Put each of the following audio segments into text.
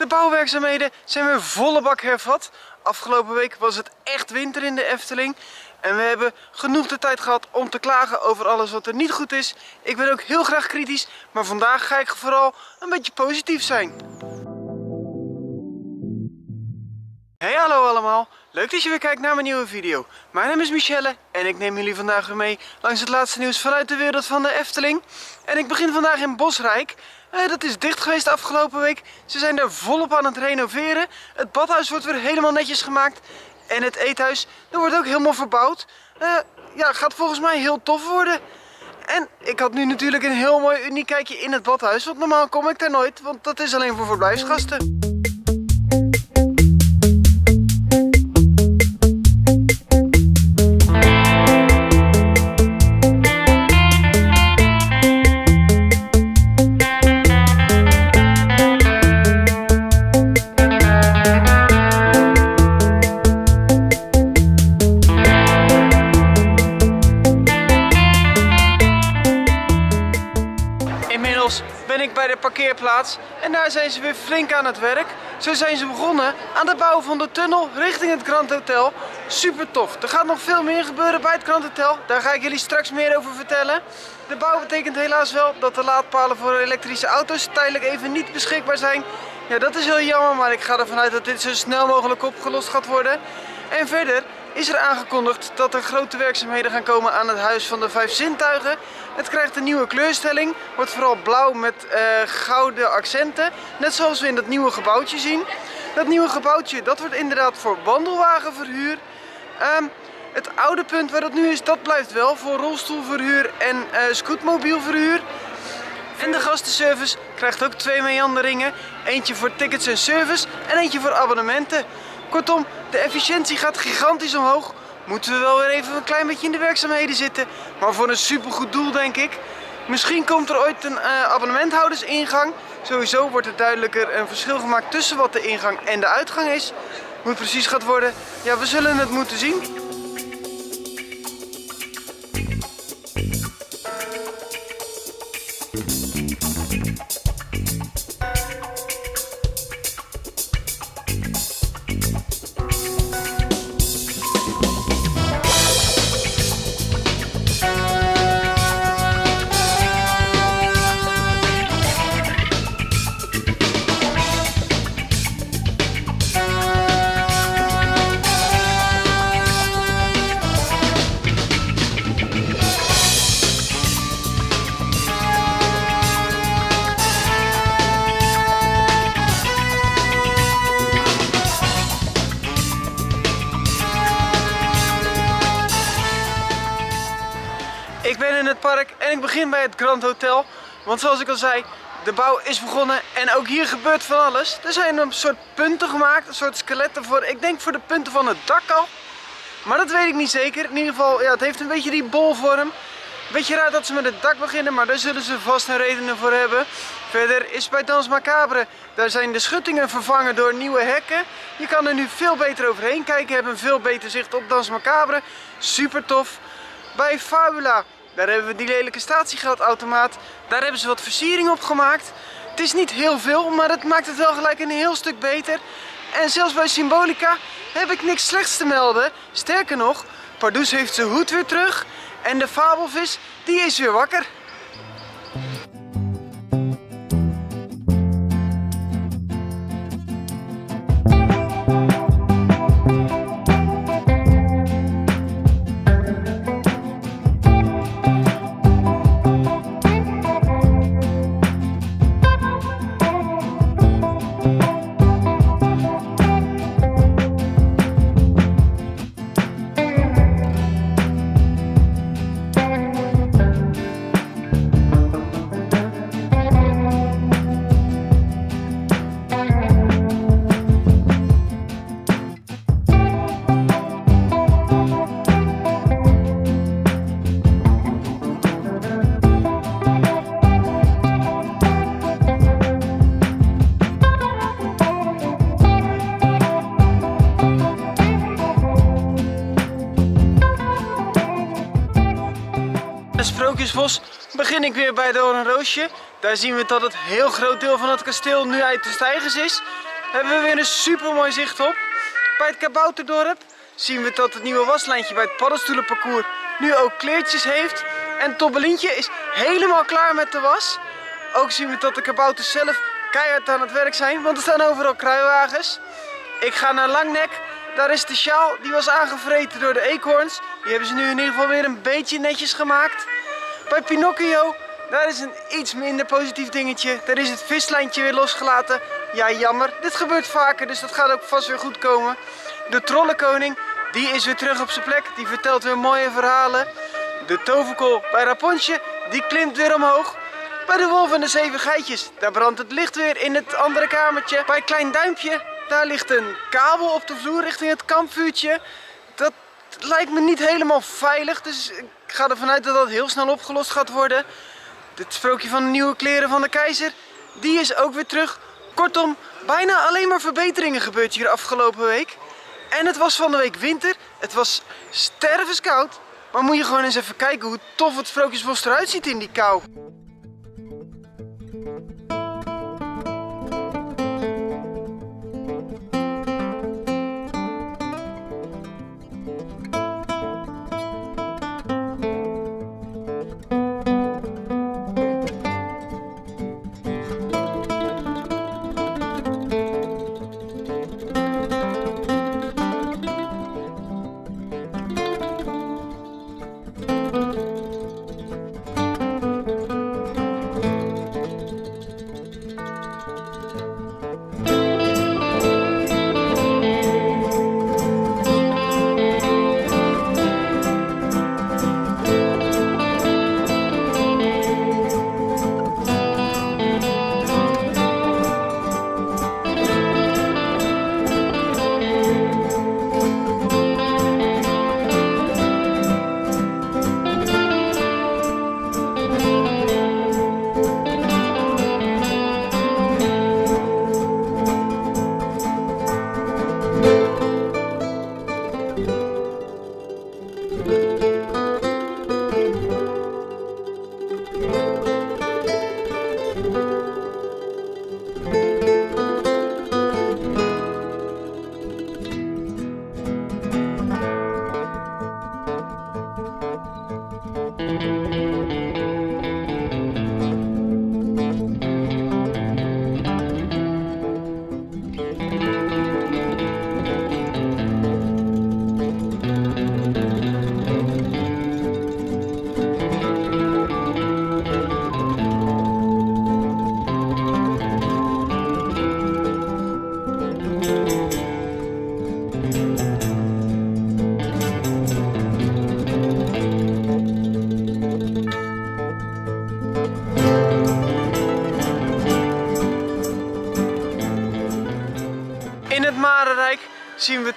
De bouwwerkzaamheden zijn weer volle bak hervat. Afgelopen week was het echt winter in de Efteling. En we hebben genoeg de tijd gehad om te klagen over alles wat er niet goed is. Ik ben ook heel graag kritisch, maar vandaag ga ik vooral een beetje positief zijn. Hey hallo allemaal, leuk dat je weer kijkt naar mijn nieuwe video. Mijn naam is Michelle en ik neem jullie vandaag weer mee langs het laatste nieuws vanuit de wereld van de Efteling. En ik begin vandaag in Bosrijk. Eh, dat is dicht geweest afgelopen week. Ze zijn daar volop aan het renoveren. Het badhuis wordt weer helemaal netjes gemaakt. En het eethuis, dat wordt ook helemaal verbouwd. Eh, ja, gaat volgens mij heel tof worden. En ik had nu natuurlijk een heel mooi uniek kijkje in het badhuis. Want normaal kom ik daar nooit, want dat is alleen voor verblijfsgasten. Parkeerplaats en daar zijn ze weer flink aan het werk. Zo zijn ze begonnen aan de bouw van de tunnel richting het Grand Hotel. Super tof. Er gaat nog veel meer gebeuren bij het Grand Hotel. Daar ga ik jullie straks meer over vertellen. De bouw betekent helaas wel dat de laadpalen voor elektrische auto's tijdelijk even niet beschikbaar zijn. Ja, dat is heel jammer, maar ik ga ervan uit dat dit zo snel mogelijk opgelost gaat worden. En verder is er aangekondigd dat er grote werkzaamheden gaan komen aan het Huis van de Vijf Zintuigen. Het krijgt een nieuwe kleurstelling, wordt vooral blauw met eh, gouden accenten, net zoals we in dat nieuwe gebouwtje zien. Dat nieuwe gebouwtje, dat wordt inderdaad voor wandelwagenverhuur. Ehm, het oude punt waar dat nu is, dat blijft wel voor rolstoelverhuur en eh scootmobielverhuur. En de gastenservice krijgt ook twee meanderingen. Eentje voor tickets en service en eentje voor abonnementen. Kortom, de efficiëntie gaat gigantisch omhoog. Moeten we wel weer even een klein beetje in de werkzaamheden zitten. Maar voor een supergoed doel denk ik. Misschien komt er ooit een eh, abonnementhoudersingang. Sowieso wordt er duidelijker een verschil gemaakt tussen wat de ingang en de uitgang is. Hoe het precies gaat worden, ja we zullen het moeten zien. En ik begin bij het Grand Hotel. Want zoals ik al zei, de bouw is begonnen en ook hier gebeurt van alles. Er zijn een soort punten gemaakt, een soort skeletten voor, ik denk voor de punten van het dak al. Maar dat weet ik niet zeker. In ieder geval, ja, het heeft een beetje die bolvorm. Beetje raar dat ze met het dak beginnen, maar daar zullen ze vast een redenen voor hebben. Verder is bij Dans Macabre, daar zijn de schuttingen vervangen door nieuwe hekken. Je kan er nu veel beter overheen kijken, hebt een veel beter zicht op Dans Macabre. Super tof. Bij Fabula, daar hebben we die lelijke statiegeldautomaat. Daar hebben ze wat versiering op gemaakt. Het is niet heel veel, maar het maakt het wel gelijk een heel stuk beter. En zelfs bij Symbolica heb ik niks slechts te melden. Sterker nog, Pardoes heeft zijn hoed weer terug. En de fabelvis, die is weer wakker. Begin ik weer bij Doornroosje. Daar zien we dat het heel groot deel van het kasteel nu uit de stijgers is. hebben we weer een super mooi zicht op. Bij het Kabouterdorp zien we dat het nieuwe waslijntje bij het paddenstoelenparcours nu ook kleertjes heeft. En Tobbelientje is helemaal klaar met de was. Ook zien we dat de kabouters zelf keihard aan het werk zijn, want er staan overal kruiwagens. Ik ga naar Langnek. Daar is de sjaal, die was aangevreten door de eekhoorns. Die hebben ze nu in ieder geval weer een beetje netjes gemaakt. Bij Pinocchio, daar is een iets minder positief dingetje. Daar is het vislijntje weer losgelaten. Ja, jammer. Dit gebeurt vaker, dus dat gaat ook vast weer goed komen. De trollenkoning, die is weer terug op zijn plek. Die vertelt weer mooie verhalen. De toverkool bij Rapontje, die klimt weer omhoog. Bij de wolf en de zeven geitjes, daar brandt het licht weer in het andere kamertje. Bij Klein Duimpje, daar ligt een kabel op de vloer richting het kampvuurtje. Dat lijkt me niet helemaal veilig, dus ik ga ervan uit dat dat heel snel opgelost gaat worden. Het sprookje van de nieuwe kleren van de keizer, die is ook weer terug. Kortom, bijna alleen maar verbeteringen gebeurd hier afgelopen week. En het was van de week winter, het was stervenskoud. Maar moet je gewoon eens even kijken hoe tof het Sprookjesbos eruit ziet in die kou.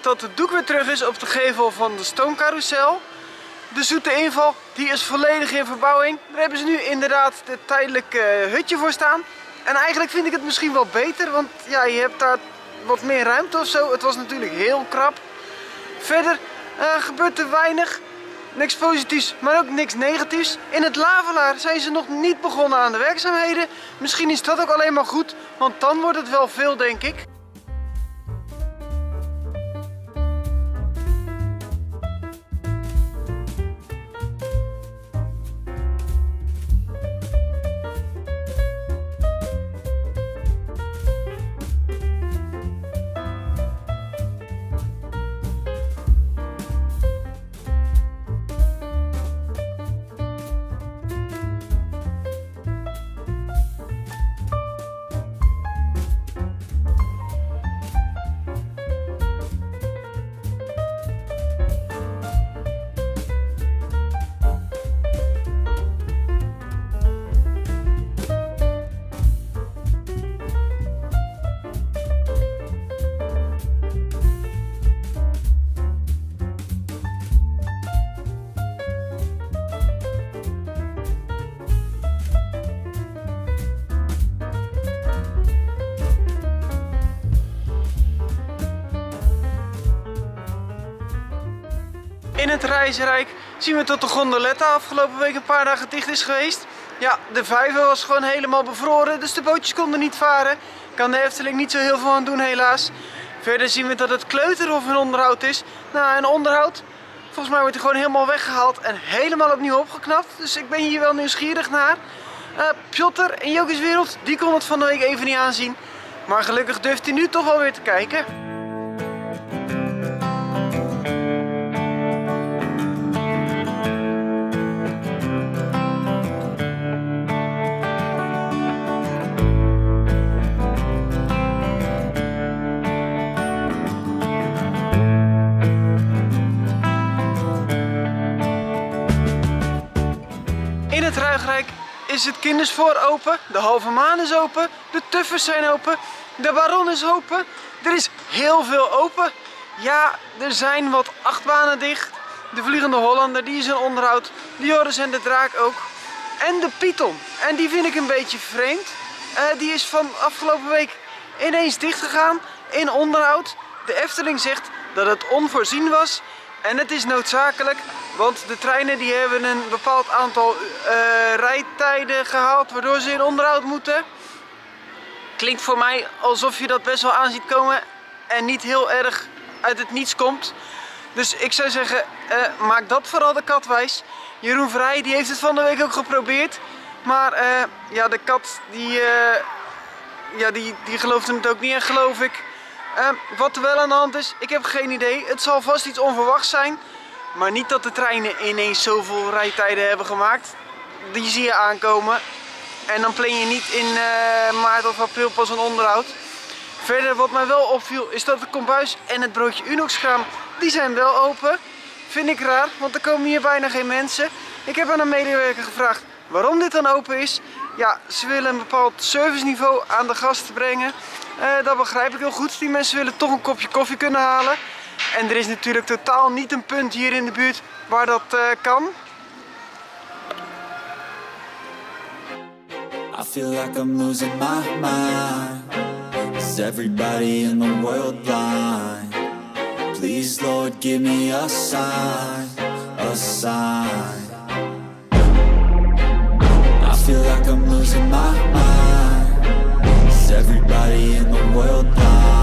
Dat het doek weer terug is op de gevel van de stoomcarousel. De zoete inval die is volledig in verbouwing. Daar hebben ze nu inderdaad het tijdelijke eh, hutje voor staan. En eigenlijk vind ik het misschien wel beter, want ja, je hebt daar wat meer ruimte of zo. Het was natuurlijk heel krap. Verder uh, gebeurt er weinig. Niks positiefs, maar ook niks negatiefs. In het Lavelaar zijn ze nog niet begonnen aan de werkzaamheden. Misschien is dat ook alleen maar goed, want dan wordt het wel veel denk ik. Het Reisrijk zien we dat de gondoletta afgelopen week een paar dagen dicht is geweest. Ja, de vijver was gewoon helemaal bevroren, dus de bootjes konden niet varen. Kan de Efteling niet zo heel veel aan doen helaas. Verder zien we dat het kleuterhof in onderhoud is. Nou, en onderhoud, volgens mij wordt hij gewoon helemaal weggehaald en helemaal opnieuw opgeknapt. Dus ik ben hier wel nieuwsgierig naar. Uh, Piotr in Jokies Wereld, die kon het van de week even niet aanzien. Maar gelukkig durft hij nu toch wel weer te kijken. Is het kindersvoor open, de halve maan is open, de tuffers zijn open, de baron is open. Er is heel veel open. Ja, er zijn wat achtbanen dicht. De Vliegende Hollander, die is in onderhoud. De Joris en de Draak ook. En de Python. En die vind ik een beetje vreemd. Uh, die is van afgelopen week ineens dicht gegaan in onderhoud. De Efteling zegt dat het onvoorzien was. En het is noodzakelijk, want de treinen die hebben een bepaald aantal uh, rijtijden gehaald, waardoor ze in onderhoud moeten. Klinkt voor mij alsof je dat best wel aan ziet komen en niet heel erg uit het niets komt. Dus ik zou zeggen, uh, maak dat vooral de kat wijs. Jeroen Vrij die heeft het van de week ook geprobeerd. Maar uh, ja, de kat die, ja, die, die geloofde het ook niet en geloof ik. Wat er wel aan de hand is, ik heb geen idee. Het zal vast iets onverwachts zijn. Maar niet dat de treinen ineens zoveel rijtijden hebben gemaakt. Die zie je aankomen. En dan plan je niet in uh, maart of april pas een onderhoud. Verder wat mij wel opviel is dat de kombuis en het broodje Unox-kraam, die zijn wel open. Vind ik raar, want er komen hier bijna geen mensen. Ik heb aan een medewerker gevraagd waarom dit dan open is. Ja, ze willen een bepaald serviceniveau aan de gasten brengen. Uh, dat begrijp ik heel goed. Die mensen willen toch een kopje koffie kunnen halen. En er is natuurlijk totaal niet een punt hier in de buurt waar dat uh, kan. I feel like I'm losing my mind Is everybody in the world blind? Please Lord give me a sign, a sign I feel like I'm losing my mind Is everybody in the world blind?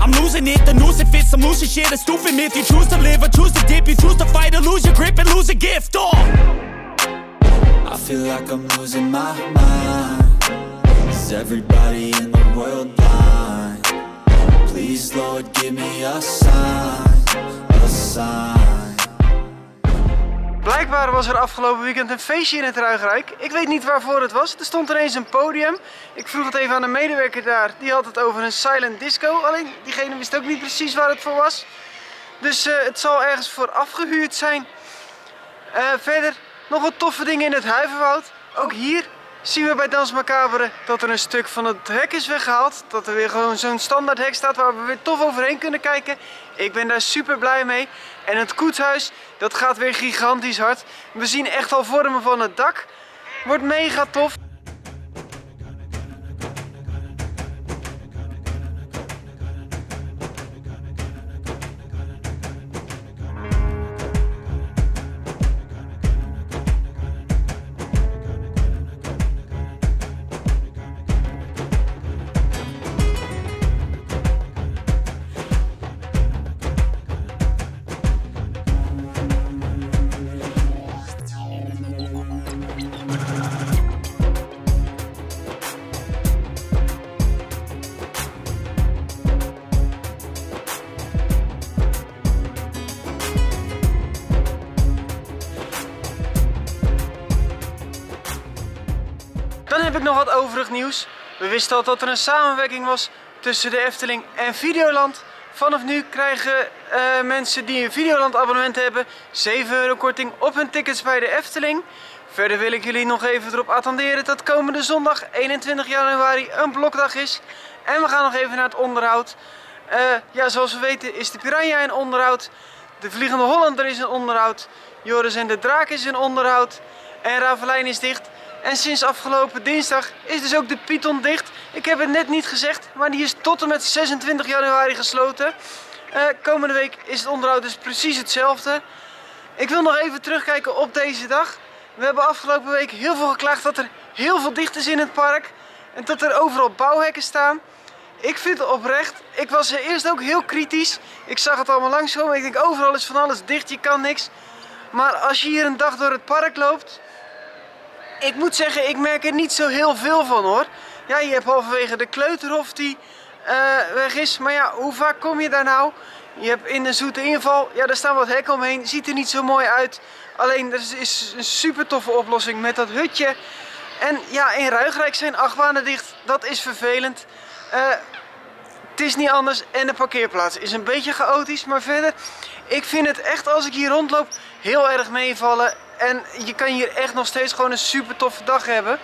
I'm losing it, the noose it fits I'm losing shit, a stupid myth. You choose to live or choose to dip You choose to fight or lose your grip and lose a gift Oh. I feel like I'm losing my mind. Is everybody in the world blind? Please Lord give me a sign, a sign Blijkbaar was er afgelopen weekend een feestje in het Ruigrijk. Ik weet niet waarvoor het was. Er stond ineens een podium. Ik vroeg het even aan een medewerker daar. Die had het over een silent disco. Alleen diegene wist ook niet precies waar het voor was. Dus uh, het zal ergens voor afgehuurd zijn. Uh, verder nog wat toffe dingen in het Huiverwoud. Ook hier zien we bij Dans Macabre dat er een stuk van het hek is weggehaald. Dat er weer gewoon zo'n standaard hek staat waar we weer tof overheen kunnen kijken. Ik ben daar super blij mee. En het koetshuis, dat gaat weer gigantisch hard. We zien echt al vormen van het dak. Wordt mega tof. Wat overig nieuws. We wisten al dat er een samenwerking was tussen de Efteling en Videoland. Vanaf nu krijgen uh, mensen die een Videoland abonnement hebben 7 euro korting op hun tickets bij de Efteling. Verder wil ik jullie nog even erop attenderen dat komende zondag 21 januari een blokdag is. En we gaan nog even naar het onderhoud. Eh, ja, zoals we weten is de Piranha in onderhoud. De Vliegende Hollander is in onderhoud. Joris en de Draak is in onderhoud. En Ravelijn is dicht. En sinds afgelopen dinsdag is dus ook de Python dicht. Ik heb het net niet gezegd, maar die is tot en met 26 januari gesloten. Uh, komende week is het onderhoud dus precies hetzelfde. Ik wil nog even terugkijken op deze dag. We hebben afgelopen week heel veel geklaagd dat er heel veel dicht is in het park. En dat er overal bouwhekken staan. Ik vind het oprecht. Ik was eerst ook heel kritisch. Ik zag het allemaal langskomen. Ik denk overal is van alles dicht, je kan niks. Maar als je hier een dag door het park loopt... Ik moet zeggen, ik merk er niet zo heel veel van hoor. Ja, je hebt halverwege de kleuterhof die uh, weg is. Maar ja, hoe vaak kom je daar nou? Je hebt in een zoete inval, ja daar staan wat hekken omheen. Ziet er niet zo mooi uit. Alleen er is een super toffe oplossing met dat hutje. En ja, in Ruigrijk zijn achtbanen dicht. Dat is vervelend. Uh, het is niet anders en de parkeerplaats is een beetje chaotisch, maar verder, ik vind het echt als ik hier rondloop heel erg meevallen. En je kan hier echt nog steeds gewoon een super toffe dag hebben.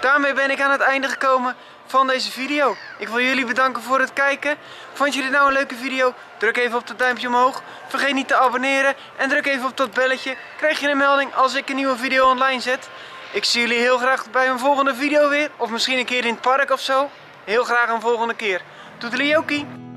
Daarmee ben ik aan het einde gekomen van deze video. Ik wil jullie bedanken voor het kijken. Vond je dit nou een leuke video? Druk even op dat duimpje omhoog. Vergeet niet te abonneren en druk even op dat belletje. Krijg je een melding als ik een nieuwe video online zet. Ik zie jullie heel graag bij een volgende video weer. Of misschien een keer in het park of zo. Heel graag een volgende keer. Toedeleokie!